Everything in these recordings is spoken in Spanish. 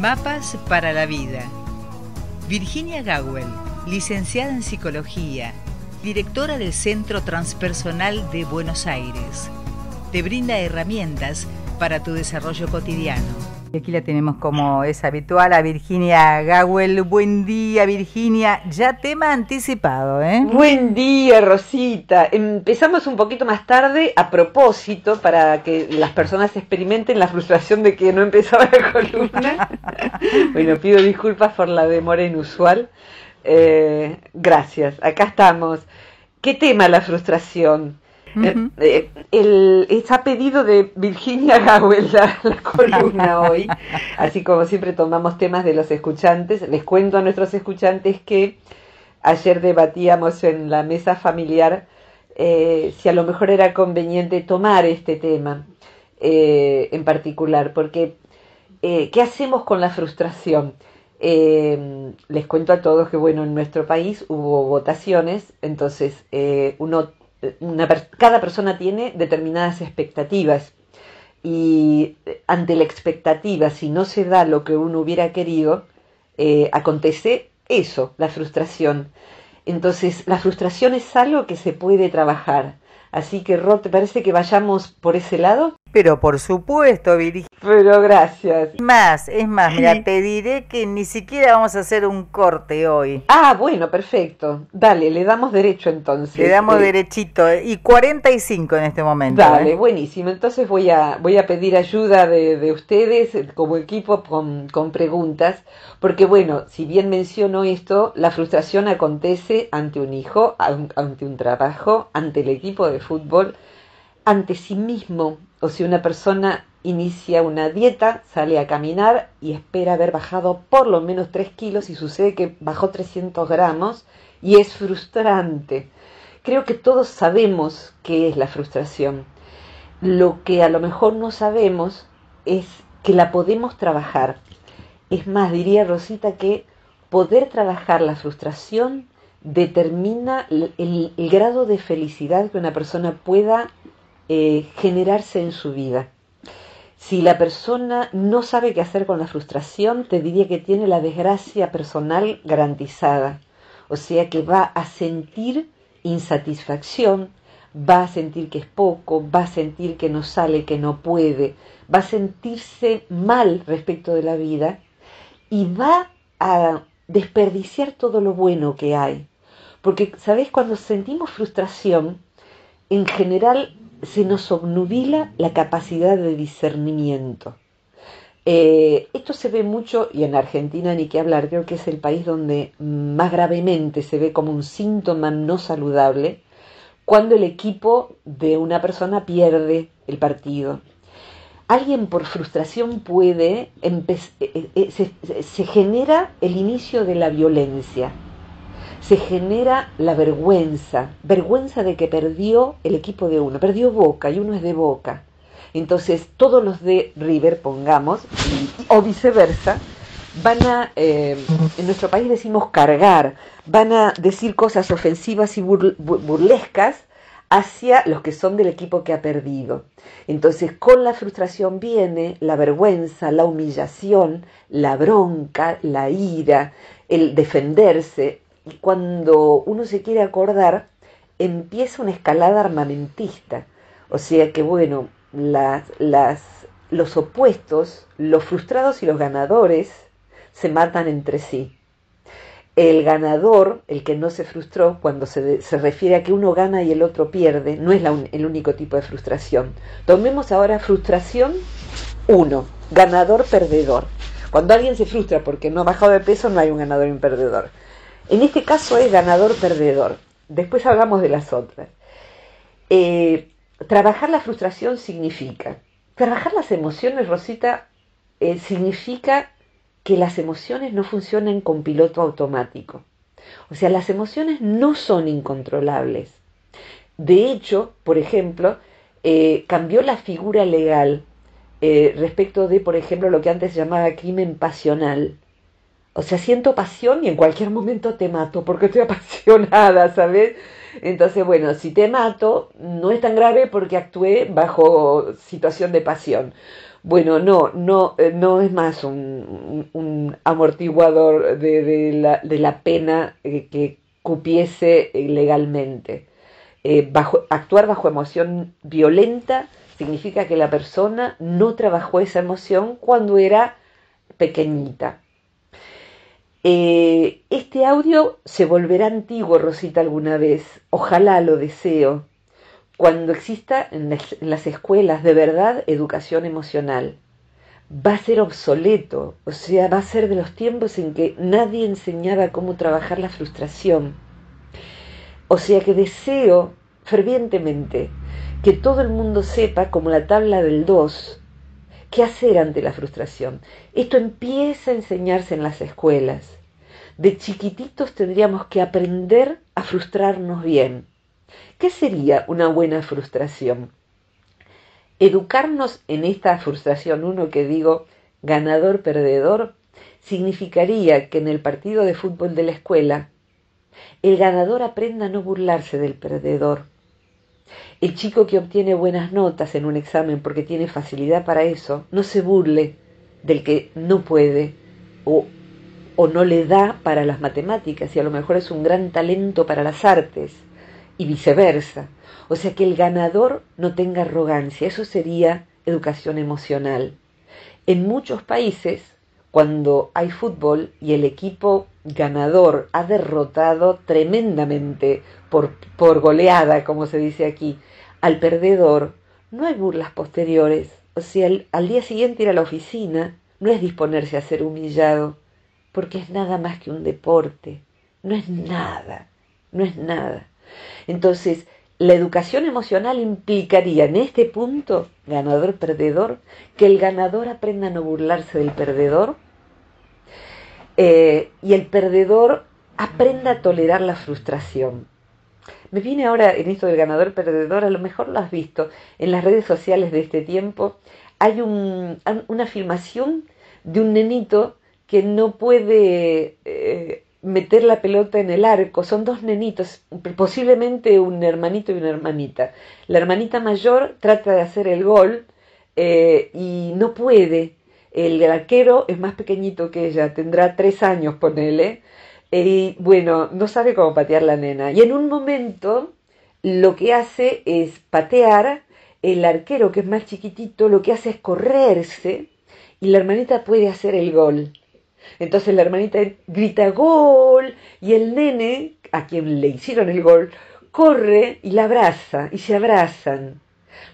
Mapas para la vida. Virginia Gawel, licenciada en psicología, directora del Centro Transpersonal de Buenos Aires, te brinda herramientas para tu desarrollo cotidiano. Y aquí la tenemos como es habitual a Virginia Gawel. Buen día, Virginia. Ya tema anticipado, ¿eh? Buen día, Rosita. Empezamos un poquito más tarde a propósito para que las personas experimenten la frustración de que no empezaba la columna. bueno, pido disculpas por la demora inusual. Eh, gracias. Acá estamos. ¿Qué tema la frustración? Uh el, está pedido de Virginia Gawel la, columna hoy, así como siempre tomamos temas de los escuchantes. Les cuento a nuestros escuchantes que ayer debatíamos en la mesa familiar eh, si a lo mejor era conveniente tomar este tema eh, en particular, porque ¿qué hacemos con la frustración? les cuento a todos que bueno, en nuestro país hubo votaciones, entonces uno cada persona tiene determinadas expectativas y eh, ante la expectativa, si no se da lo que uno hubiera querido, eh, acontece eso, la frustración. Entonces, la frustración es algo que se puede trabajar. Así que, Rod, ¿te parece que vayamos por ese lado? Pero por supuesto, Virginia. Pero gracias. Más, es más, mira, te diré que ni siquiera vamos a hacer un corte hoy. Ah, bueno, perfecto. Dale, le damos derecho entonces. Le damos eh, derechito. Y 45 en este momento. Dale, ¿eh? buenísimo. Entonces voy a, voy a pedir ayuda de, de ustedes eh, como equipo con, con preguntas. Porque bueno, si bien menciono esto, la frustración acontece ante un hijo, ante un trabajo, ante el equipo de fútbol, ante sí mismo o si una persona inicia una dieta, sale a caminar y espera haber bajado por lo menos 3 kilos y sucede que bajó 300 gramos y es frustrante. Creo que todos sabemos qué es la frustración. Lo que a lo mejor no sabemos es que la podemos trabajar. Es más, diría Rosita que poder trabajar la frustración determina el, el grado de felicidad que una persona pueda eh, generarse en su vida. Si la persona no sabe qué hacer con la frustración, te diría que tiene la desgracia personal garantizada. O sea que va a sentir insatisfacción, va a sentir que es poco, va a sentir que no sale, que no puede, va a sentirse mal respecto de la vida y va a desperdiciar todo lo bueno que hay. Porque, ¿sabes? Cuando sentimos frustración, en general se nos obnubila la capacidad de discernimiento. Eh, esto se ve mucho, y en Argentina ni que hablar, creo que es el país donde más gravemente se ve como un síntoma no saludable cuando el equipo de una persona pierde el partido. Alguien por frustración puede, eh, eh, se genera el inicio de la violencia se genera la vergüenza, vergüenza de que perdió el equipo de uno, perdió Boca y uno es de Boca. Entonces todos los de River, pongamos, o viceversa, van a, eh, en nuestro país decimos cargar, van a decir cosas ofensivas y burlescas hacia los que son del equipo que ha perdido. Entonces, con la frustración viene la vergüenza, la humillación, la bronca, la ira, el defenderse, y cuando uno se quiere acordar, empieza una escalada armamentista. O sea que, bueno, las, las, los opuestos, los frustrados y los ganadores, se matan entre sí. El ganador, el que no se frustró, cuando se, se refiere a que uno gana y el otro pierde, no es el único tipo de frustración. Tomemos ahora frustración uno, ganador-perdedor. Cuando alguien se frustra porque no ha bajado de peso, no hay un ganador y un perdedor. En este caso es ganador-perdedor. Después hablamos de las otras. Eh, trabajar la frustración significa, trabajar las emociones, Rosita, eh, significa que las emociones no funcionan con piloto automático. O sea, las emociones no son incontrolables. De hecho, por ejemplo, eh, cambió la figura legal respecto de, por ejemplo, lo que antes se llamaba crimen pasional. O sea, siento pasión y en cualquier momento te mato porque estoy apasionada, ¿sabes? Entonces, bueno, si te mato, no es tan grave porque actué bajo situación de pasión. Bueno, no, no, eh, no es más un, amortiguador de, la, de, la, pena eh, que cupiese legalmente. bajo, actuar bajo emoción violenta significa que la persona no trabajó esa emoción cuando era pequeñita. Eh, este audio se volverá antiguo, Rosita, alguna vez. Ojalá lo deseo. Cuando exista en las escuelas de verdad educación emocional, va a ser obsoleto, o sea, va a ser de los tiempos en que nadie enseñaba cómo trabajar la frustración. O sea que deseo fervientemente que todo el mundo sepa, como la tabla del 2, qué hacer ante la frustración. Esto empieza a enseñarse en las escuelas. De chiquititos tendríamos que aprender a frustrarnos bien. ¿Qué sería una buena frustración? Educarnos en esta frustración, uno que digo ganador-perdedor, significaría que en el partido de fútbol de la escuela el ganador aprenda a no burlarse del perdedor, el chico que obtiene buenas notas en un examen porque tiene facilidad para eso, no se burle del que no puede o, o no le da para las matemáticas y a lo mejor es un gran talento para las artes y viceversa. O sea, que el ganador no tenga arrogancia, eso sería educación emocional. En muchos países, cuando hay fútbol y el equipo ganador ha derrotado tremendamente por, por goleada, como se dice aquí, al perdedor, no hay burlas posteriores. O sea, al, día siguiente ir a la oficina no es disponerse a ser humillado, porque es nada más que un deporte. No es nada, no es nada. Entonces, la educación emocional implicaría en este punto, ganador-perdedor, que el ganador aprenda a no burlarse del perdedor eh, y el perdedor aprenda a tolerar la frustración. Me viene ahora en esto del ganador perdedor, a lo mejor lo has visto en las redes sociales de este tiempo, hay una filmación de un nenito que no puede eh, meter la pelota en el arco. Son dos nenitos, posiblemente un hermanito y una hermanita. La hermanita mayor trata de hacer el gol eh, y no puede. El arquero es más pequeñito que ella, tendrá tres años, ponele, y bueno, no sabe cómo patear la nena. Y en un momento lo que hace es patear, el arquero que es más chiquitito lo que hace es correrse y la hermanita puede hacer el gol. Entonces la hermanita grita gol y el nene, a quien le hicieron el gol, corre y la abraza y se abrazan.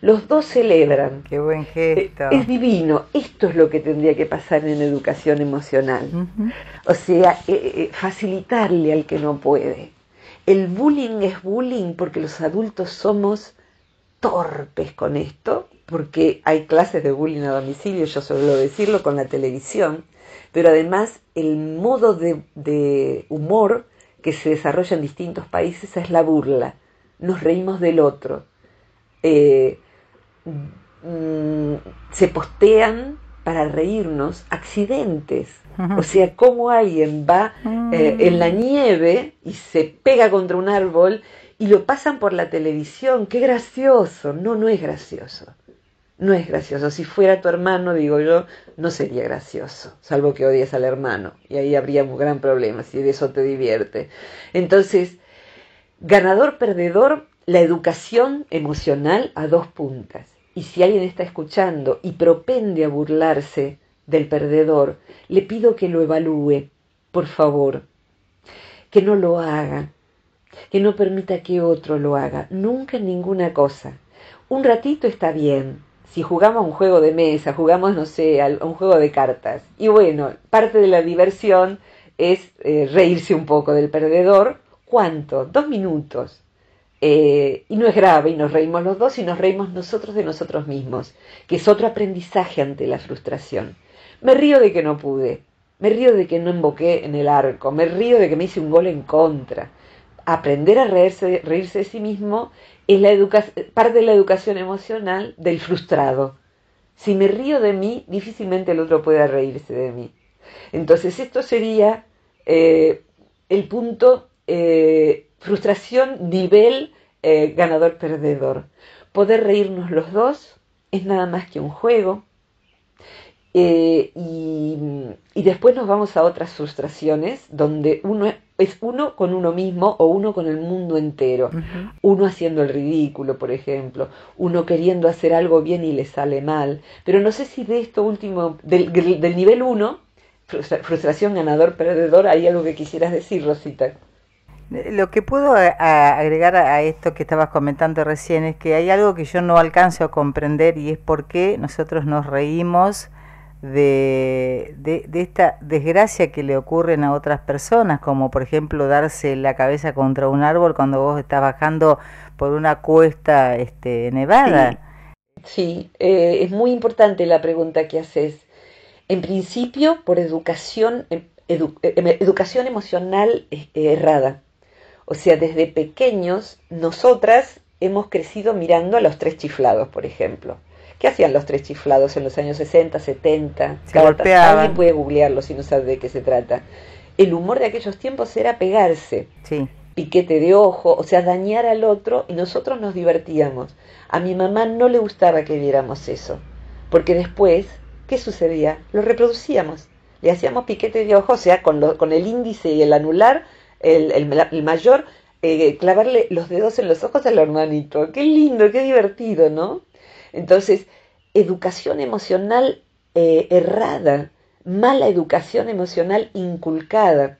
Los dos celebran. Qué buen gesto. Es divino. Esto es lo que tendría que pasar en educación emocional. O sea, eh, eh, facilitarle al que no puede. El bullying es bullying porque los adultos somos torpes con esto, porque hay clases de bullying a domicilio, yo suelo decirlo, con la televisión, pero además el modo de, humor que se desarrolla en distintos países es la burla. Nos reímos del otro. Eh, Mm, se postean para reírnos accidentes. O sea, cómo alguien va eh, en la nieve y se pega contra un árbol y lo pasan por la televisión. Qué gracioso. No, no es gracioso. No es gracioso. Si fuera tu hermano, digo yo, no sería gracioso, salvo que odies al hermano. Y ahí habría un gran problema si de eso te divierte. Entonces, ganador, perdedor, la educación emocional a dos puntas. Y si alguien está escuchando y propende a burlarse del perdedor, le pido que lo evalúe, por favor, que no lo haga, que no permita que otro lo haga, nunca ninguna cosa. Un ratito está bien, si jugamos un juego de mesa, jugamos, no sé, a un juego de cartas. Y bueno, parte de la diversión es eh, reírse un poco del perdedor. ¿Cuánto? Dos minutos. Eh, y no es grave, y nos reímos los dos y nos reímos nosotros de nosotros mismos, que es otro aprendizaje ante la frustración. Me río de que no pude, me río de que no emboqué en el arco, me río de que me hice un gol en contra. Aprender a reírse, reírse de sí mismo es la parte de la educación emocional del frustrado. Si me río de mí, difícilmente el otro pueda reírse de mí. Entonces esto sería eh, el punto eh, Frustración nivel eh, ganador-perdedor. Poder reírnos los dos es nada más que un juego. Y, y, después nos vamos a otras frustraciones donde uno es uno con uno mismo o uno con el mundo entero. Uno haciendo el ridículo, por ejemplo. Uno queriendo hacer algo bien y le sale mal. Pero no sé si de esto último, del, del nivel uno, frustración ganador-perdedor, hay algo que quisieras decir, Rosita. Lo que puedo agregar a esto que estabas comentando recién es que hay algo que yo no alcanzo a comprender y es por qué nosotros nos reímos de, de, esta desgracia que le ocurren a otras personas, como por ejemplo darse la cabeza contra un árbol cuando vos estás bajando por una cuesta este, nevada. Sí, eh, es muy importante la pregunta que haces. En principio, por educación, em, em, educación emocional eh, errada. O sea, desde pequeños, nosotras hemos crecido mirando a los tres chiflados, por ejemplo. ¿Qué hacían los tres chiflados en los años 60, 70? Se golpeaban. Alguien puede googlearlo si no sabe de qué se trata. El humor de aquellos tiempos era pegarse. Sí. Piquete de ojo, o sea, dañar al otro y nosotros nos divertíamos. A mi mamá no le gustaba que viéramos eso, porque después, ¿qué sucedía? Lo reproducíamos. Le hacíamos piquete de ojo, o sea, con, con el índice y el anular el, mayor, eh, clavarle los dedos en los ojos al hermanito. Qué lindo, qué divertido, ¿no? Entonces, educación emocional eh, errada, mala educación emocional inculcada.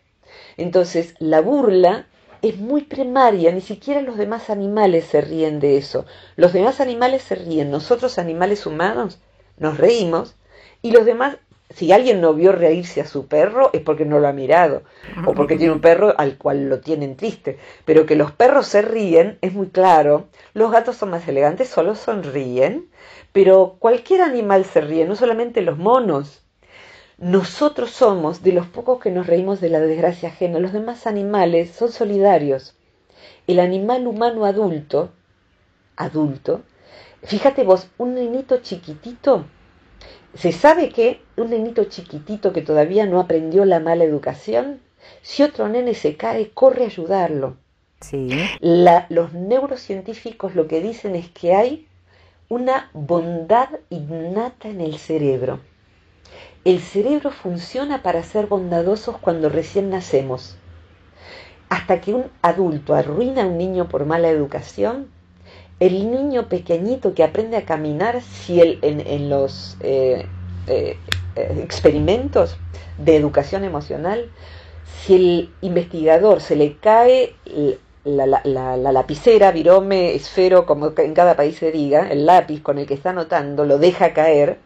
Entonces, la burla es muy primaria, ni siquiera los demás animales se ríen de eso. Los demás animales se ríen, nosotros animales humanos nos reímos y los demás si alguien no vio reírse a su perro es porque no lo ha mirado o porque tiene un perro al cual lo tienen triste. Pero que los perros se ríen es muy claro. Los gatos son más elegantes, solo sonríen. Pero cualquier animal se ríe, no solamente los monos. Nosotros somos de los pocos que nos reímos de la desgracia ajena. Los demás animales son solidarios. El animal humano adulto, adulto, fíjate vos, un niñito chiquitito se sabe que un nenito chiquitito que todavía no aprendió la mala educación, si otro nene se cae, corre a ayudarlo. Sí. los neurocientíficos lo que dicen es que hay una bondad innata en el cerebro. El cerebro funciona para ser bondadosos cuando recién nacemos. Hasta que un adulto arruina a un niño por mala educación, el niño pequeñito que aprende a caminar, si el, en, los eh, eh, experimentos de educación emocional, si el investigador se le cae la, la, lapicera, virome, esfero, como en cada país se diga, el lápiz con el que está anotando, lo deja caer,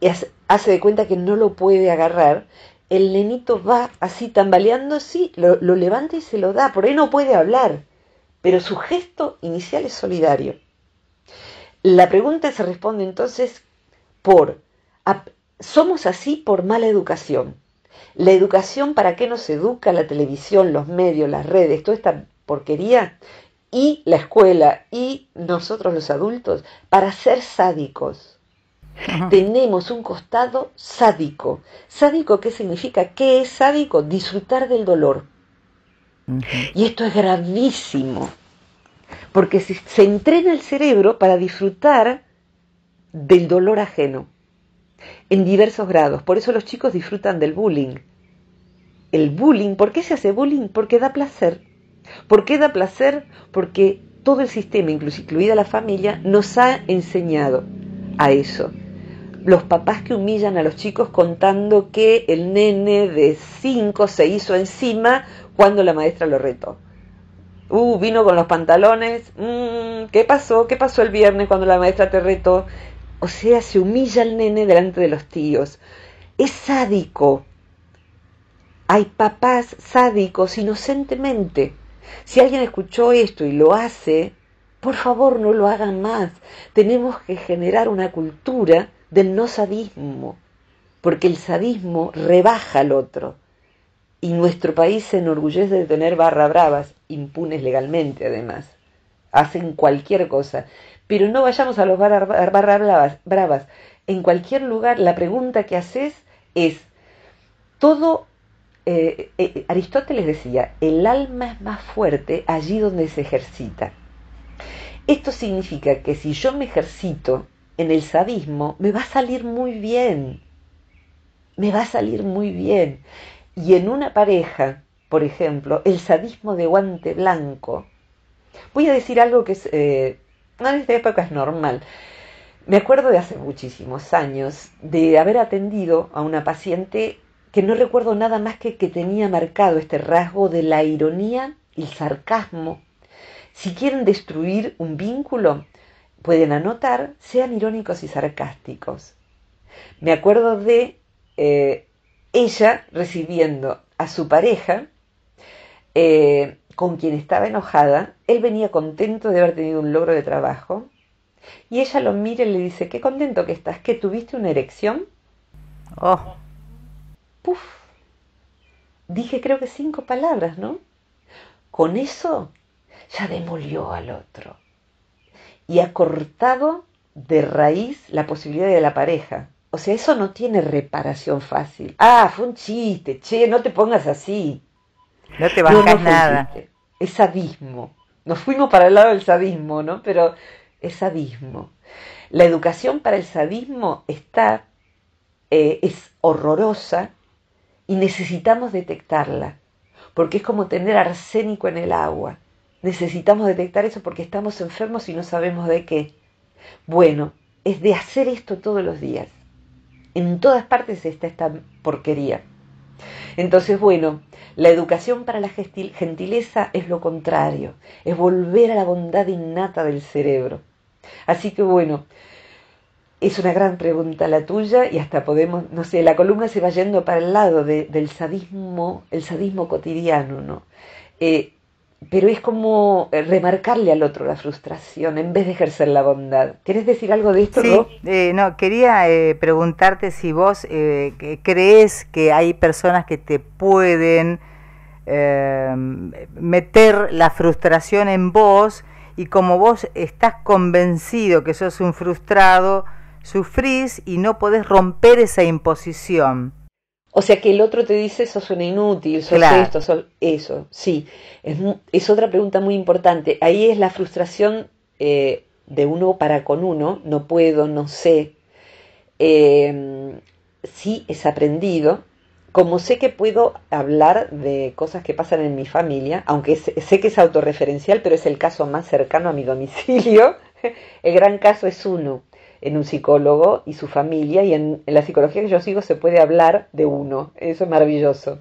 y hace de cuenta que no lo puede agarrar, el nenito va así tambaleando, sí, lo levanta y se lo da, por ahí no puede hablar pero su gesto inicial es solidario. La pregunta se responde entonces por, somos así por mala educación. La educación, ¿para qué nos educa la televisión, los medios, las redes, toda esta porquería? Y la escuela y nosotros los adultos, para ser sádicos. Tenemos un costado sádico. ¿Sádico qué significa? ¿Qué es sádico? Disfrutar del dolor. Y esto es gravísimo, porque se, entrena el cerebro para disfrutar del dolor ajeno en diversos grados. Por eso los chicos disfrutan del bullying. El bullying, ¿por qué se hace bullying? Porque da placer. ¿Por qué da placer? Porque todo el sistema, incluida la familia, nos ha enseñado a eso. Los papás que humillan a los chicos contando que el nene de 5 se hizo encima cuando la maestra lo retó. Uh, vino con los pantalones. Mm, ¿Qué pasó? ¿Qué pasó el viernes cuando la maestra te retó? O sea, se humilla el nene delante de los tíos. Es sádico. Hay papás sádicos inocentemente. Si alguien escuchó esto y lo hace, por favor no lo hagan más. Tenemos que generar una cultura del no sadismo, porque el sadismo rebaja al otro y nuestro país se enorgullece de tener barra bravas, impunes legalmente además. Hacen cualquier cosa. Pero no vayamos a los barra, bravas, bravas. En cualquier lugar, la pregunta que haces es, todo, eh, eh, Aristóteles decía, el alma es más fuerte allí donde se ejercita. Esto significa que si yo me ejercito en el sadismo, me va a salir muy bien me va a salir muy bien. Y en una pareja, por ejemplo, el sadismo de guante blanco. Voy a decir algo que eh, en esta época es normal. Me acuerdo de hace muchísimos años de haber atendido a una paciente que no recuerdo nada más que que tenía marcado este rasgo de la ironía y el sarcasmo. Si quieren destruir un vínculo, pueden anotar, sean irónicos y sarcásticos. Me acuerdo de eh, ella recibiendo a su pareja, eh, con quien estaba enojada, él venía contento de haber tenido un logro de trabajo, y ella lo mira y le dice, qué contento que estás, que tuviste una erección. Oh. Puf. Dije creo que cinco palabras, ¿no? Con eso ya demolió al otro y ha cortado de raíz la posibilidad de la pareja. O sea, eso no tiene reparación fácil. Ah, fue un chiste, che, no te pongas así. No te bancas nada. Es sadismo. Nos fuimos para el lado del sadismo, ¿no? Pero es sadismo. La educación para el sadismo está, eh, es horrorosa y necesitamos detectarla, porque es como tener arsénico en el agua. Necesitamos detectar eso porque estamos enfermos y no sabemos de qué. Bueno, es de hacer esto todos los días. En todas partes está esta porquería. Entonces, bueno, la educación para la gentileza es lo contrario, es volver a la bondad innata del cerebro. Así que bueno, es una gran pregunta la tuya y hasta podemos, no sé, la columna se va yendo para el lado del sadismo, el sadismo cotidiano, ¿no? Eh, pero es como eh, remarcarle al otro la frustración en vez de ejercer la bondad. ¿Quieres decir algo de esto? Sí, eh, no, quería eh, preguntarte si vos crees que hay personas que te pueden meter la frustración en vos y como vos estás convencido que sos un frustrado, sufrís y no podés romper esa imposición. O sea que el otro te dice, sos una inútil, sos esto, sos eso. Sí, es, es, otra pregunta muy importante. Ahí es la frustración eh, de uno para con uno, no puedo, no sé. Eh, sí, es aprendido. Como sé que puedo hablar de cosas que pasan en mi familia, aunque sé que es autorreferencial, pero es el caso más cercano a mi domicilio, el gran caso es uno en un psicólogo y su familia, y en, la psicología que yo sigo se puede hablar de uno, eso es maravilloso.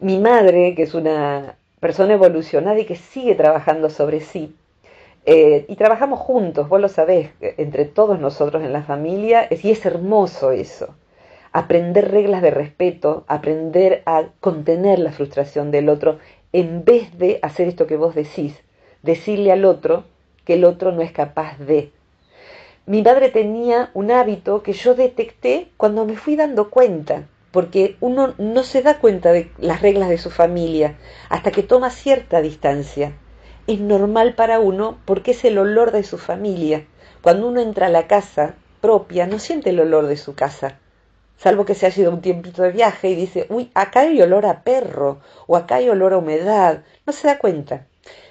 Mi madre, que es una persona evolucionada y que sigue trabajando sobre sí, eh, y trabajamos juntos, vos lo sabés, entre todos nosotros en la familia, y es hermoso eso. Aprender reglas de respeto, aprender a contener la frustración del otro, en vez de hacer esto que vos decís, decirle al otro que el otro no es capaz de mi madre tenía un hábito que yo detecté cuando me fui dando cuenta, porque uno no se da cuenta de las reglas de su familia hasta que toma cierta distancia. Es normal para uno porque es el olor de su familia. Cuando uno entra a la casa propia, no siente el olor de su casa, salvo que se ha ido un tiempito de viaje y dice, uy, acá hay olor a perro o acá hay olor a humedad. No se da cuenta.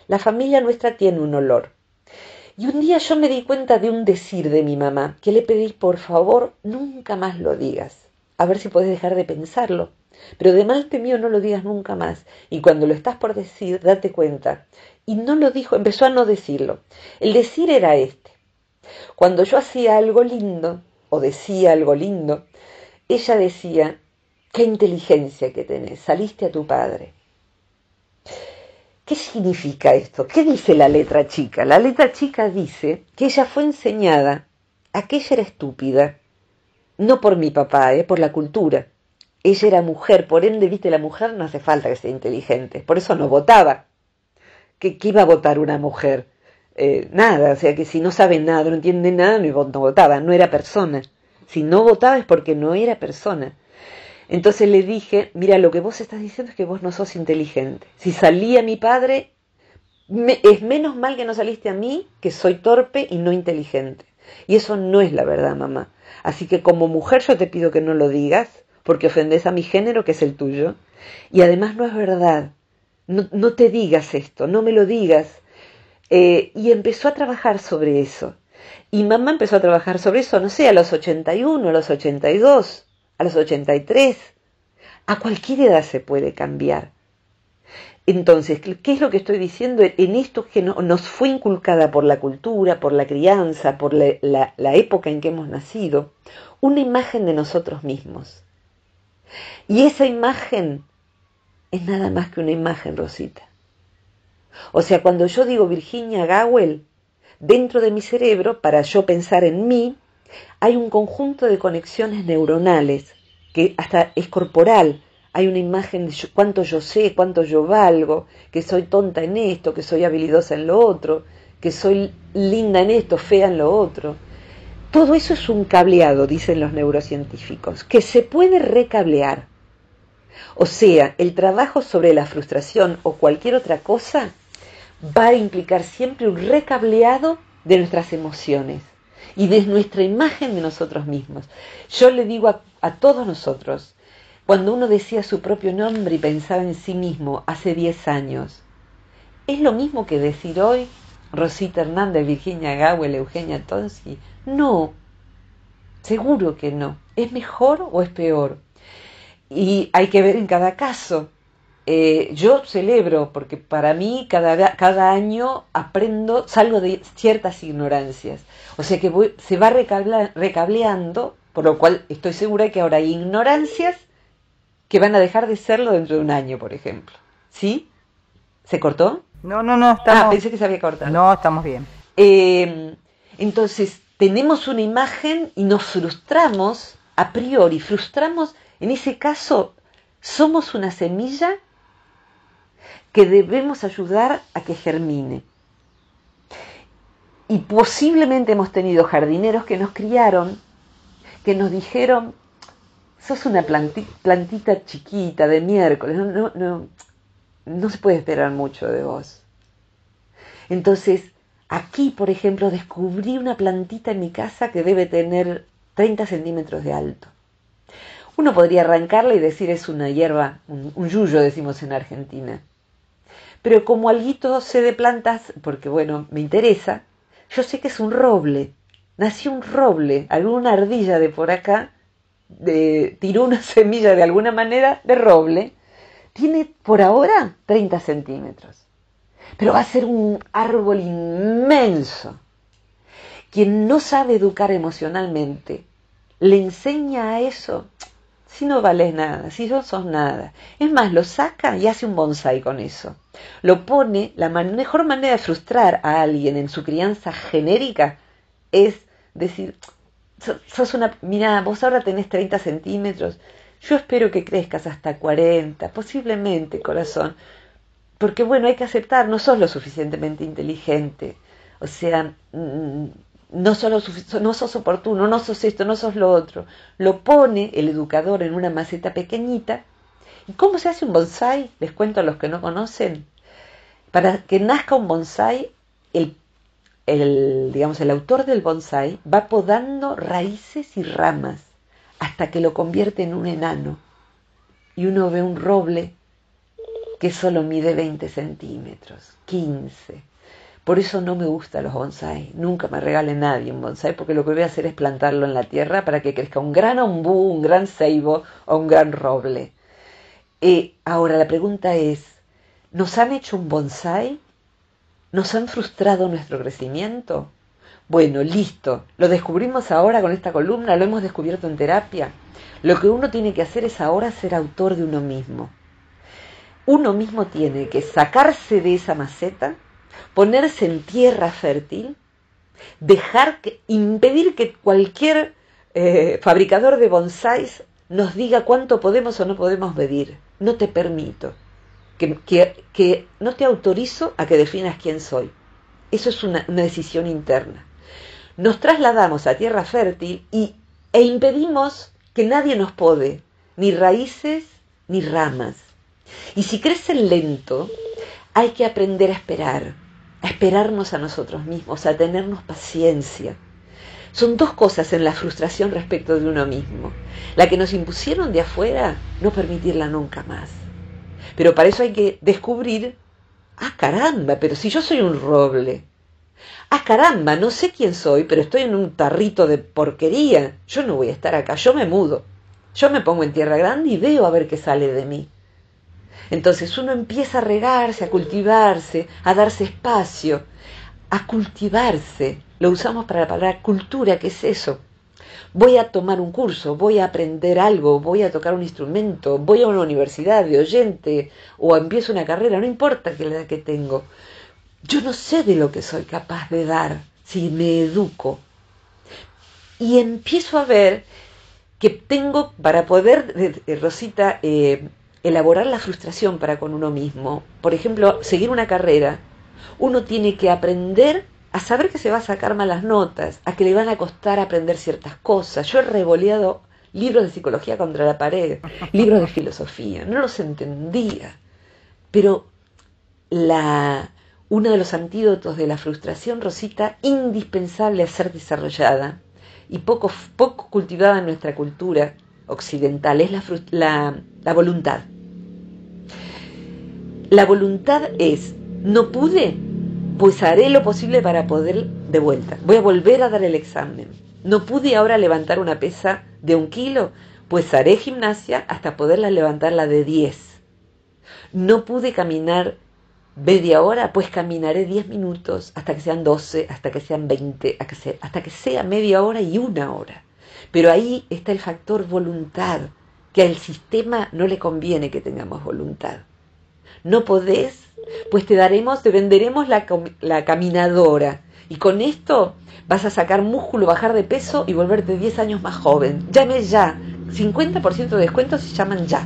La familia nuestra tiene un olor. Y un día yo me di cuenta de un decir de mi mamá, que le pedí, por favor, nunca más lo digas. A ver si puedes dejar de pensarlo. Pero de mal mío no lo digas nunca más. Y cuando lo estás por decir, date cuenta. Y no lo dijo, empezó a no decirlo. El decir era este. Cuando yo hacía algo lindo, o decía algo lindo, ella decía, qué inteligencia que tenés, saliste a tu padre. ¿Qué significa esto? ¿Qué dice la letra chica? La letra chica dice que ella fue enseñada a que ella era estúpida, no por mi papá, ¿eh? por la cultura. Ella era mujer, por ende, viste, la mujer no hace falta que sea inteligente, por eso no votaba. ¿Qué, iba a votar una mujer? Eh, nada, o sea que si no sabe nada, no entiende nada, no votaba, no era persona. Si no votaba es porque no era persona. Entonces le dije, mira, lo que vos estás diciendo es que vos no sos inteligente. Si salía mi padre, es menos mal que no saliste a mí, que soy torpe y no inteligente. Y eso no es la verdad, mamá. Así que como mujer yo te pido que no lo digas, porque ofendes a mi género, que es el tuyo. Y además no es verdad. No, no te digas esto, no me lo digas. Eh, y empezó a trabajar sobre eso. Y mamá empezó a trabajar sobre eso, no sé, a los 81, a los 82 a los 83. A cualquier edad se puede cambiar. Entonces, ¿qué es lo que estoy diciendo? En esto que nos fue inculcada por la cultura, por la crianza, por la, época en que hemos nacido, una imagen de nosotros mismos. Y esa imagen es nada más que una imagen, Rosita. O sea, cuando yo digo Virginia Gawel, dentro de mi cerebro, para yo pensar en mí, hay un conjunto de conexiones neuronales que hasta es corporal. Hay una imagen de cuánto yo sé, cuánto yo valgo, que soy tonta en esto, que soy habilidosa en lo otro, que soy linda en esto, fea en lo otro. Todo eso es un cableado, dicen los neurocientíficos, que se puede recablear. O sea, el trabajo sobre la frustración o cualquier otra cosa va a implicar siempre un recableado de nuestras emociones y de nuestra imagen de nosotros mismos. Yo le digo a, todos nosotros, cuando uno decía su propio nombre y pensaba en sí mismo hace 10 años, ¿es lo mismo que decir hoy Rosita Hernández, Virginia Gawel, Eugenia Tonsi? No, seguro que no. ¿Es mejor o es peor? Y hay que ver en cada caso. Eh, yo celebro, porque para mí cada, cada año aprendo, salgo de ciertas ignorancias. O sea que se va recableando, por lo cual estoy segura que ahora hay ignorancias que van a dejar de serlo dentro de un año, por ejemplo. ¿Sí? ¿Se cortó? No, no, no. Estamos... Ah, pensé que se había cortado. No, estamos bien. Eh, entonces, tenemos una imagen y nos frustramos a priori, frustramos, en ese caso, somos una semilla que debemos ayudar a que germine. Y posiblemente hemos tenido jardineros que nos criaron, que nos dijeron, sos una plantita chiquita de miércoles, no, no, no, se puede esperar mucho de vos. Entonces, aquí, por ejemplo, descubrí una plantita en mi casa que debe tener 30 centímetros de alto. Uno podría arrancarla y decir es una hierba, un, un yuyo decimos en Argentina. Pero como alguito sé de plantas, porque bueno, me interesa, yo sé que es un roble. Nació un roble, alguna ardilla de por acá de, tiró una semilla de alguna manera de roble. Tiene por ahora 30 centímetros. Pero va a ser un árbol inmenso. Quien no sabe educar emocionalmente, le enseña a eso si no vales nada, si no sos nada. Es más, lo saca y hace un bonsai con eso. Lo pone, la mejor manera de frustrar a alguien en su crianza genérica es decir, sos una, mira, vos ahora tenés 30 centímetros, yo espero que crezcas hasta 40, posiblemente, corazón. Porque bueno, hay que aceptar, no sos lo suficientemente inteligente. O sea, mm, no, solo, no sos oportuno, no sos esto, no sos lo otro. Lo pone el educador en una maceta pequeñita. ¿Y cómo se hace un bonsai? Les cuento a los que no conocen. Para que nazca un bonsai, el, el, digamos, el autor del bonsai va podando raíces y ramas hasta que lo convierte en un enano. Y uno ve un roble que solo mide 20 centímetros, 15 por eso no me gustan los bonsai. Nunca me regale nadie un bonsai porque lo que voy a hacer es plantarlo en la tierra para que crezca un gran ombú, un gran ceibo o un gran roble. Eh, ahora la pregunta es, ¿nos han hecho un bonsai? ¿Nos han frustrado nuestro crecimiento? Bueno, listo. Lo descubrimos ahora con esta columna, lo hemos descubierto en terapia. Lo que uno tiene que hacer es ahora ser autor de uno mismo. Uno mismo tiene que sacarse de esa maceta ponerse en tierra fértil, dejar que, impedir que cualquier eh, fabricador de bonsáis nos diga cuánto podemos o no podemos medir. No te permito. Que, no te autorizo a que definas quién soy. Eso es una, una decisión interna. Nos trasladamos a tierra fértil y, e impedimos que nadie nos pode, ni raíces ni ramas. Y si crecen lento, hay que aprender a esperar, a esperarnos a nosotros mismos, a tenernos paciencia. Son dos cosas en la frustración respecto de uno mismo. La que nos impusieron de afuera, no permitirla nunca más. Pero para eso hay que descubrir, ah caramba, pero si yo soy un roble. Ah caramba, no sé quién soy, pero estoy en un tarrito de porquería. Yo no voy a estar acá, yo me mudo. Yo me pongo en tierra grande y veo a ver qué sale de mí. Entonces uno empieza a regarse, a cultivarse, a darse espacio, a cultivarse. Lo usamos para la palabra cultura, que es eso. Voy a tomar un curso, voy a aprender algo, voy a tocar un instrumento, voy a una universidad de oyente o empiezo una carrera, no importa qué edad que tengo. Yo no sé de lo que soy capaz de dar si me educo. Y empiezo a ver que tengo para poder, Rosita, eh, elaborar la frustración para con uno mismo. Por ejemplo, seguir una carrera. Uno tiene que aprender a saber que se va a sacar malas notas, a que le van a costar aprender ciertas cosas. Yo he revoleado libros de psicología contra la pared, libros de filosofía, no los entendía. Pero la, uno de los antídotos de la frustración, Rosita, indispensable a ser desarrollada y poco, poco cultivada en nuestra cultura occidental, es la, la voluntad. La voluntad es, no pude, pues haré lo posible para poder de vuelta. Voy a volver a dar el examen. No pude ahora levantar una pesa de un kilo, pues haré gimnasia hasta poderla levantar la de 10. No pude caminar media hora, pues caminaré 10 minutos hasta que sean 12, hasta que sean 20, hasta que sea media hora y una hora. Pero ahí está el factor voluntad, que al sistema no le conviene que tengamos voluntad no podés, pues te daremos, te venderemos la, la caminadora. Y con esto vas a sacar músculo, bajar de peso y volverte 10 años más joven. Llame ya. 50% de descuentos se llaman ya.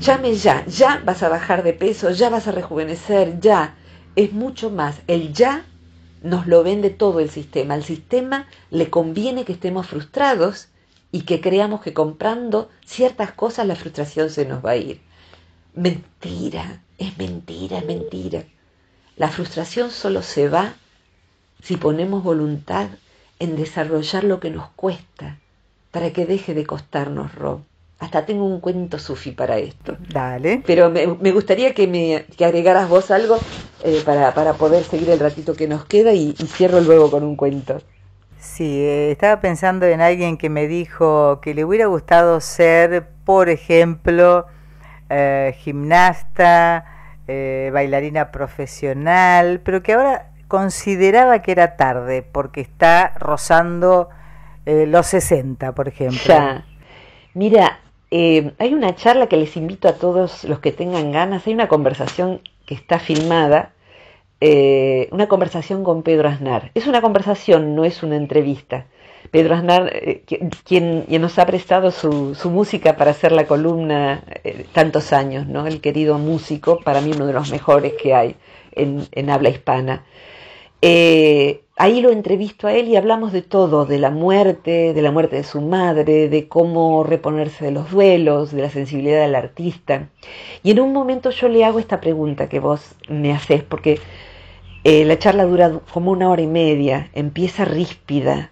Llame ya. Ya vas a bajar de peso, ya vas a rejuvenecer, ya. Es mucho más. El ya nos lo vende todo el sistema. Al sistema le conviene que estemos frustrados y que creamos que comprando ciertas cosas la frustración se nos va a ir. Mentira, es mentira, es mentira. La frustración solo se va si ponemos voluntad en desarrollar lo que nos cuesta para que deje de costarnos, Rob. Hasta tengo un cuento sufi para esto. Dale. Pero me, gustaría que me agregaras vos algo eh, para, para, poder seguir el ratito que nos queda y, cierro luego con un cuento. Sí, eh, estaba pensando en alguien que me dijo que le hubiera gustado ser, por ejemplo, eh, gimnasta, eh, bailarina profesional, pero que ahora consideraba que era tarde porque está rozando eh, los 60, por ejemplo. Mira, hay una charla que les invito a todos los que tengan ganas, hay una conversación que está filmada, una conversación con Pedro Aznar. Es una conversación, no es una entrevista. Pedro Aznar, eh, quien, nos ha prestado su, música para hacer la columna eh, tantos años, ¿no? El querido músico, para mí uno de los mejores que hay en, habla hispana. Eh, ahí lo entrevisto a él y hablamos de todo, de la muerte, de la muerte de su madre, de cómo reponerse de los duelos, de la sensibilidad del artista. Y en un momento yo le hago esta pregunta que vos me haces, porque la charla dura como una hora y media, empieza ríspida,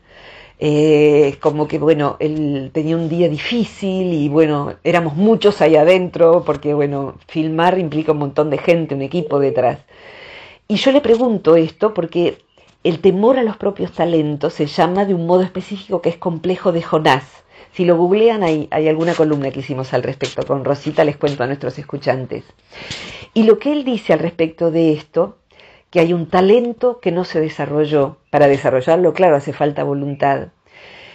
eh, como que, bueno, él tenía un día difícil y, bueno, éramos muchos ahí adentro, porque, bueno, filmar implica un montón de gente, un equipo detrás. Y yo le pregunto esto porque el temor a los propios talentos se llama de un modo específico que es complejo de Jonás. Si lo googlean, hay, hay alguna columna que hicimos al respecto con Rosita, les cuento a nuestros escuchantes. Y lo que él dice al respecto de esto que hay un talento que no se desarrolló. Para desarrollarlo, claro, hace falta voluntad.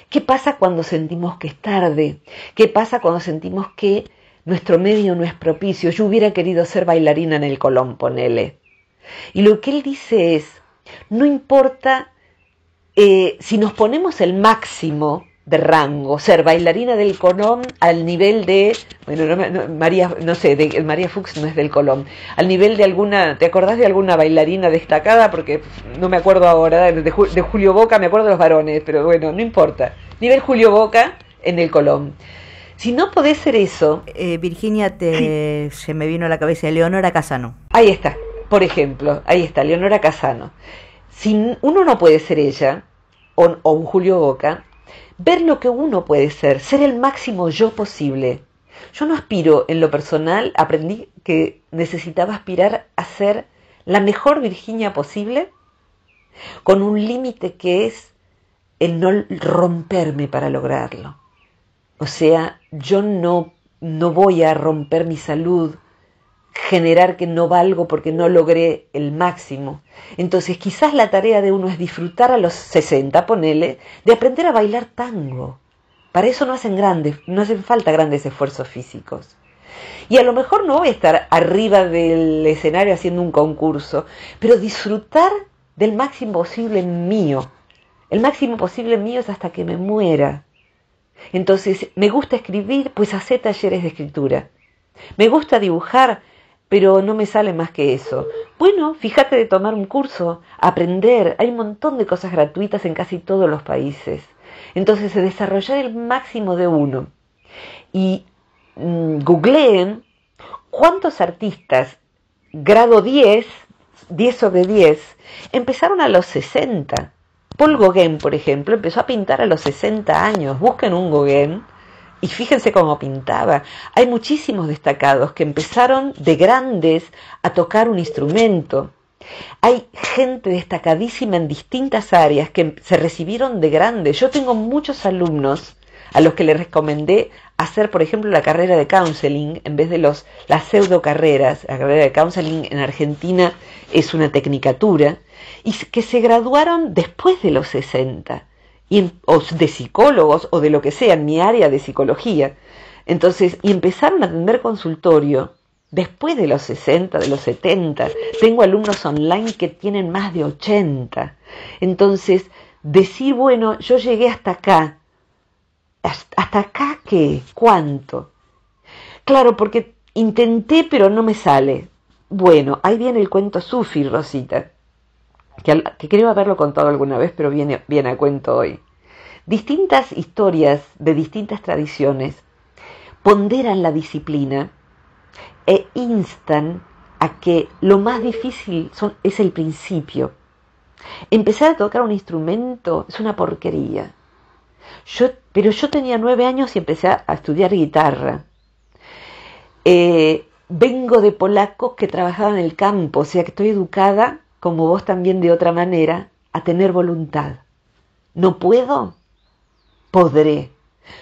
¿Qué pasa cuando sentimos que es tarde? ¿Qué pasa cuando sentimos que nuestro medio no es propicio? Yo hubiera querido ser bailarina en el Colón, ponele. Y lo que él dice es, no importa eh, si nos ponemos el máximo de rango, ser bailarina del Colón al nivel de, bueno, no, María, no sé, de, María Fuchs no es del Colón, al nivel de alguna, ¿te acordás de alguna bailarina destacada? Porque no me acuerdo ahora, de, Julio Boca, me acuerdo de los varones, pero bueno, no importa. Nivel Julio Boca en el Colón. Si no podés ser eso... Eh, Virginia, te, se me vino a la cabeza Leonora Casano. Ahí está, por ejemplo, ahí está, Leonora Casano. Si uno no puede ser ella, o, o un Julio Boca, ver lo que uno puede ser, ser el máximo yo posible. Yo no aspiro en lo personal, aprendí que necesitaba aspirar a ser la mejor Virginia posible, con un límite que es el no romperme para lograrlo. O sea, yo no, no voy a romper mi salud, generar que no valgo porque no logré el máximo. Entonces quizás la tarea de uno es disfrutar a los 60, ponele, de aprender a bailar tango. Para eso no hacen grandes, no hacen falta grandes esfuerzos físicos. Y a lo mejor no voy a estar arriba del escenario haciendo un concurso, pero disfrutar del máximo posible mío. El máximo posible mío es hasta que me muera. Entonces, me gusta escribir, pues hacer talleres de escritura. Me gusta dibujar, pero no me sale más que eso. Bueno, fíjate de tomar un curso, aprender. Hay un montón de cosas gratuitas en casi todos los países. Entonces, desarrollar el máximo de uno. Y mmm, googleen cuántos artistas grado 10, 10 sobre 10, empezaron a los 60. Paul Gauguin, por ejemplo, empezó a pintar a los 60 años. Busquen un Gauguin y fíjense cómo pintaba. Hay muchísimos destacados que empezaron de grandes a tocar un instrumento. Hay gente destacadísima en distintas áreas que se recibieron de grandes. Yo tengo muchos alumnos a los que les recomendé hacer, por ejemplo, la carrera de counseling en vez de los, las pseudo carreras. La carrera de counseling en Argentina es una tecnicatura y que se graduaron después de los 60, o de psicólogos o de lo que sea, en mi área de psicología. Entonces, y empezaron a atender consultorio después de los 60, de los 70. Tengo alumnos online que tienen más de 80. Entonces, decir, bueno, yo llegué hasta acá. ¿Hasta acá qué? ¿Cuánto? Claro, porque intenté, pero no me sale. Bueno, ahí viene el cuento Sufi, Rosita que, creo haberlo contado alguna vez, pero viene, viene a cuento hoy. Distintas historias de distintas tradiciones ponderan la disciplina e instan a que lo más difícil es el principio. Empezar a tocar un instrumento es una porquería. Yo, pero yo tenía nueve años y empecé a, estudiar guitarra. Eh, vengo de polacos que trabajaban en el campo, o sea que estoy educada como vos también de otra manera, a tener voluntad. ¿No puedo? Podré.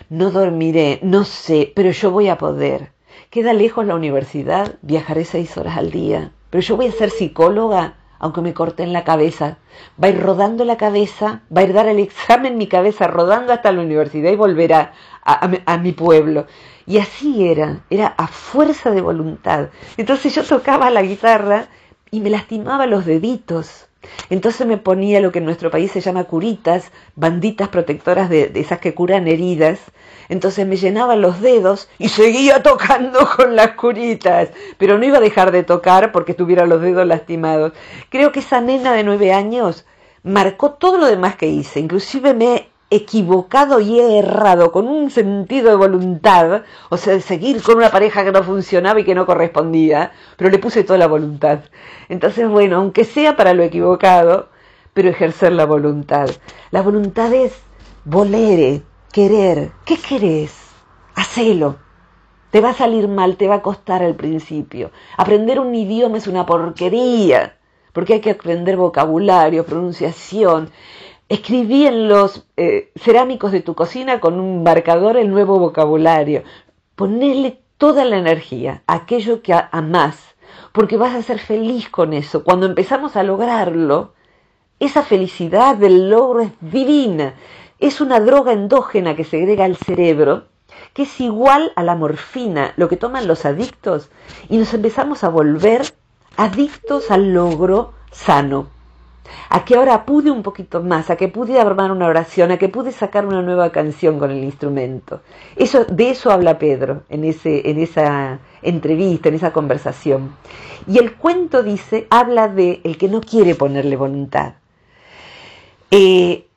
No dormiré, no sé, pero yo voy a poder. Queda lejos la universidad, viajaré seis horas al día, pero yo voy a ser psicóloga, aunque me corten la cabeza. Va a ir rodando la cabeza, va a ir dar el examen mi cabeza, rodando hasta la universidad y volverá a, a, a mi pueblo. Y así era, era a fuerza de voluntad. Entonces yo tocaba la guitarra y me lastimaba los deditos. Entonces me ponía lo que en nuestro país se llama curitas, banditas protectoras de, esas que curan heridas. Entonces me llenaba los dedos y seguía tocando con las curitas, pero no iba a dejar de tocar porque tuviera los dedos lastimados. Creo que esa nena de nueve años marcó todo lo demás que hice, inclusive me equivocado y he errado con un sentido de voluntad, o sea, de seguir con una pareja que no funcionaba y que no correspondía, pero le puse toda la voluntad. Entonces, bueno, aunque sea para lo equivocado, pero ejercer la voluntad. La voluntad es volere, querer. ¿Qué querés? Hacelo. Te va a salir mal, te va a costar al principio. Aprender un idioma es una porquería, porque hay que aprender vocabulario, pronunciación, Escribí en los eh, cerámicos de tu cocina con un marcador el nuevo vocabulario. Ponele toda la energía, aquello que amás, porque vas a ser feliz con eso. Cuando empezamos a lograrlo, esa felicidad del logro es divina. Es una droga endógena que segrega el cerebro, que es igual a la morfina, lo que toman los adictos, y nos empezamos a volver adictos al logro sano a que ahora pude un poquito más, a que pude armar una oración, a que pude sacar una nueva canción con el instrumento. Eso, de eso habla Pedro en, ese, en esa entrevista, en esa conversación. Y el cuento dice, habla de el que no quiere ponerle voluntad. Eh,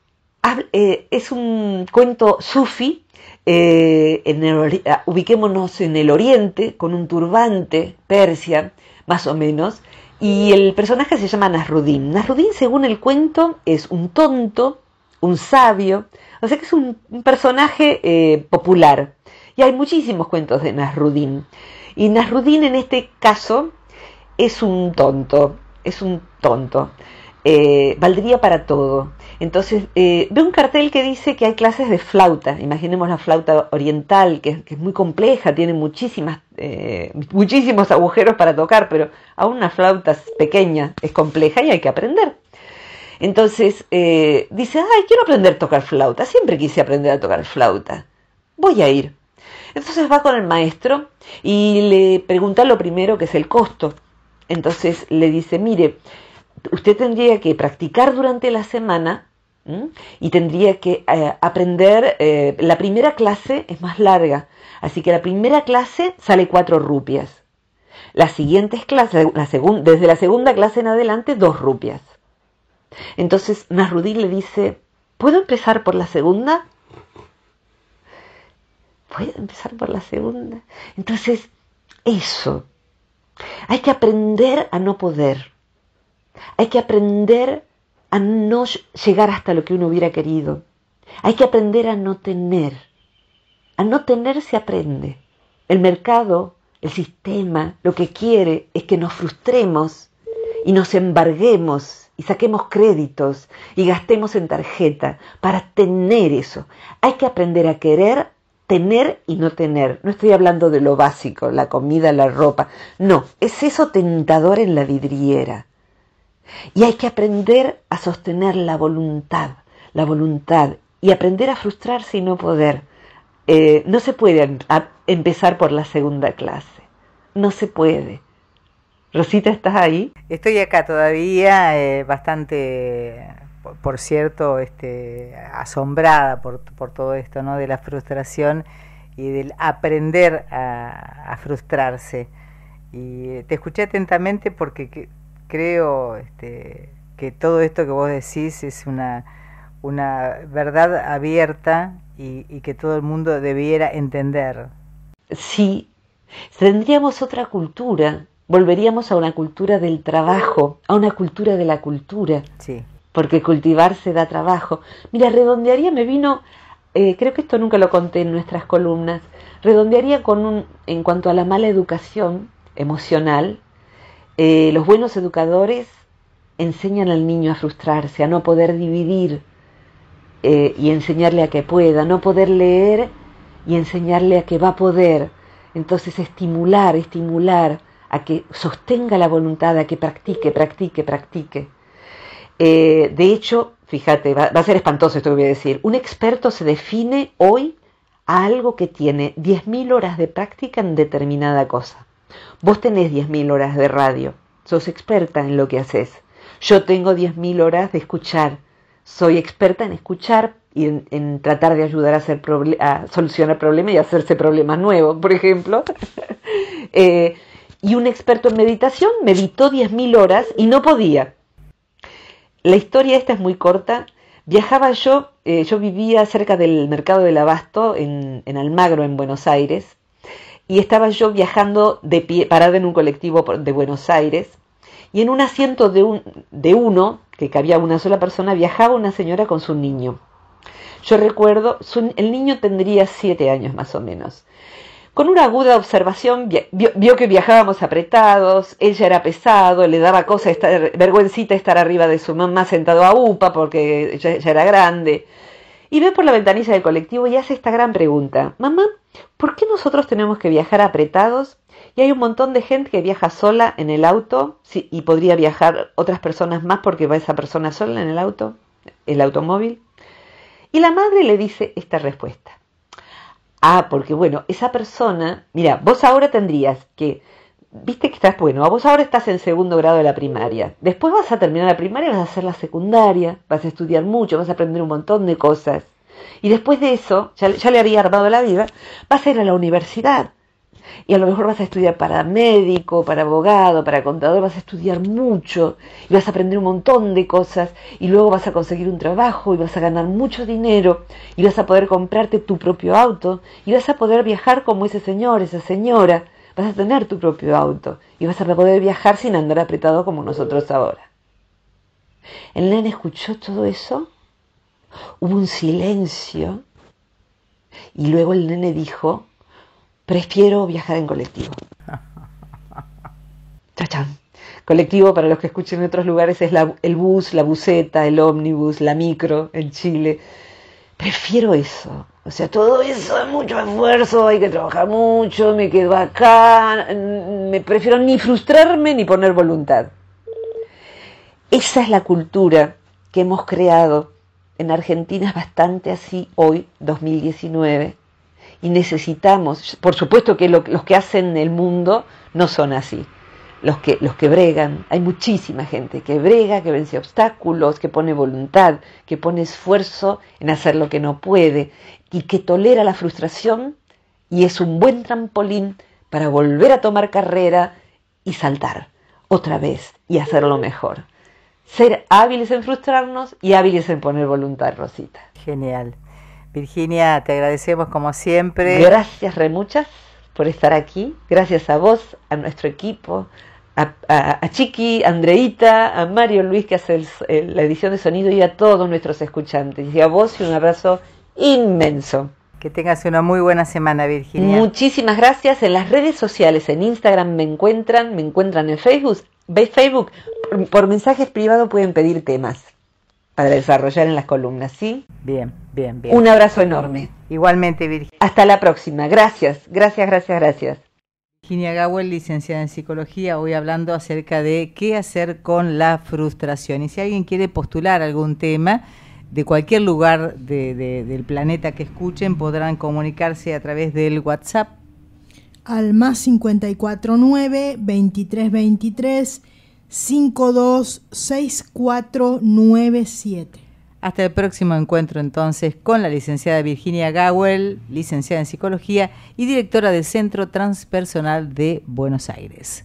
eh, es un cuento sufi, eh, en el, ubiquémonos en el oriente, con un turbante persia, más o menos, y el personaje se llama Nasruddin. Nasruddin, según el cuento, es un tonto, un sabio, o sea que es un, un personaje eh, popular. Y hay muchísimos cuentos de Nasruddin. Y Nasruddin en este caso es un tonto, es un tonto. Eh, valdría para todo. Entonces, eh, ve un cartel que dice que hay clases de flauta. Imaginemos la flauta oriental, que, es muy compleja, tiene muchísimas, eh, muchísimos agujeros para tocar, pero aún una flauta pequeña es compleja y hay que aprender. Entonces, eh, dice, ay, quiero aprender a tocar flauta. Siempre quise aprender a tocar flauta. Voy a ir. Entonces va con el maestro y le pregunta lo primero que es el costo. Entonces le dice, mire, usted tendría que practicar durante la semana y tendría que eh, aprender, eh, la primera clase es más larga, así que la primera clase sale cuatro rupias. Las siguientes clases, la desde la segunda clase en adelante, dos rupias. Entonces Nasrudin le dice, ¿puedo empezar por la segunda? ¿Puedo empezar por la segunda? Entonces, eso. Hay que aprender a no poder. Hay que aprender a no llegar hasta lo que uno hubiera querido. Hay que aprender a no tener. A no tener se aprende. El mercado, el sistema, lo que quiere es que nos frustremos y nos embarguemos y saquemos créditos y gastemos en tarjeta para tener eso. Hay que aprender a querer, tener y no tener. No estoy hablando de lo básico, la comida, la ropa. No, es eso tentador en la vidriera. Y hay que aprender a sostener la voluntad, la voluntad, y aprender a frustrarse y no poder. Eh, no se puede em, empezar por la segunda clase. No se puede. Rosita, ¿estás ahí? Estoy acá todavía, eh, bastante, por, cierto, este, asombrada por, por, todo esto, ¿no? De la frustración y del aprender a, a frustrarse. Y te escuché atentamente porque creo este, que todo esto que vos decís es una, una verdad abierta y, y, que todo el mundo debiera entender. Sí, tendríamos otra cultura, volveríamos a una cultura del trabajo, a una cultura de la cultura. Sí. Porque cultivarse da trabajo. Mira, redondearía, me vino, eh, creo que esto nunca lo conté en nuestras columnas, redondearía con un, en cuanto a la mala educación emocional, eh, los buenos educadores enseñan al niño a frustrarse, a no poder dividir eh, y enseñarle a que pueda, no poder leer y enseñarle a que va a poder. Entonces estimular, estimular a que sostenga la voluntad, a que practique, practique, practique. Eh, de hecho, fíjate, va, va, a ser espantoso esto que voy a decir, un experto se define hoy a algo que tiene 10.000 horas de práctica en determinada cosa. Vos tenés 10.000 horas de radio, sos experta en lo que haces. Yo tengo 10.000 horas de escuchar, soy experta en escuchar y en, tratar de ayudar a, solucionar problemas y hacerse problemas nuevos, por ejemplo. eh, y un experto en meditación meditó 10.000 horas y no podía. La historia esta es muy corta. Viajaba yo, eh, yo vivía cerca del mercado del abasto en, en Almagro, en Buenos Aires, y estaba yo viajando de pie, parada en un colectivo de Buenos Aires, y en un asiento de, un, de uno, que cabía una sola persona, viajaba una señora con su niño. Yo recuerdo, el niño tendría siete años más o menos. Con una aguda observación vio, que viajábamos apretados, ella era pesado, le daba cosa estar, vergüencita estar arriba de su mamá sentado a UPA porque ella, ella era grande. Y ve por la ventanilla del colectivo y hace esta gran pregunta. Mamá, ¿por qué nosotros tenemos que viajar apretados? Y hay un montón de gente que viaja sola en el auto y podría viajar otras personas más porque va esa persona sola en el auto, el automóvil. Y la madre le dice esta respuesta. Ah, porque bueno, esa persona, mira, vos ahora tendrías que, viste que estás, bueno, vos ahora estás en segundo grado de la primaria, después vas a terminar la primaria, vas a hacer la secundaria, vas a estudiar mucho, vas a aprender un montón de cosas. Y después de eso, ya, le había armado la vida, vas a ir a la universidad. Y a lo mejor vas a estudiar para médico, para abogado, para contador, vas a estudiar mucho y vas a aprender un montón de cosas y luego vas a conseguir un trabajo y vas a ganar mucho dinero y vas a poder comprarte tu propio auto y vas a poder viajar como ese señor, esa señora, vas a tener tu propio auto y vas a poder viajar sin andar apretado como nosotros ahora. El nene escuchó todo eso Hubo un silencio y luego el nene dijo, prefiero viajar en colectivo. Chachán. Colectivo, para los que escuchen en otros lugares, es el bus, la buseta, el ómnibus, la micro en Chile. Prefiero eso. O sea, todo eso es mucho esfuerzo, hay que trabajar mucho, me quedo acá, me prefiero ni frustrarme ni poner voluntad. Esa es la cultura que hemos creado en Argentina, es bastante así hoy, 2019, y necesitamos, por supuesto que los que hacen el mundo no son así, los que, los que bregan, hay muchísima gente que brega, que vence obstáculos, que pone voluntad, que pone esfuerzo en hacer lo que no puede y que tolera la frustración y es un buen trampolín para volver a tomar carrera y saltar otra vez y hacerlo mejor. Ser hábiles en frustrarnos y hábiles en poner voluntad, Rosita. Genial. Virginia, te agradecemos como siempre. Gracias, Remuchas, por estar aquí. Gracias a vos, a nuestro equipo, a, Chiqui, a Andreita, a Mario Luis que hace la edición de sonido y a todos nuestros escuchantes. Y a vos y un abrazo inmenso. Que tengas una muy buena semana, Virginia. Muchísimas gracias. En las redes sociales, en Instagram me encuentran, me encuentran en Facebook. Facebook, por, por mensajes privados pueden pedir temas para desarrollar en las columnas, ¿sí? Bien, bien, bien. Un abrazo enorme. Igualmente, Virginia. Hasta la próxima. Gracias, gracias, gracias, gracias. Virginia Gawel, licenciada en psicología, hoy hablando acerca de qué hacer con la frustración. Y si alguien quiere postular algún tema de cualquier lugar del planeta que escuchen, podrán comunicarse a través del WhatsApp. Al más 549 2323 526497. Hasta el próximo encuentro entonces con la licenciada Virginia Gawel, licenciada en psicología y directora del Centro Transpersonal de Buenos Aires.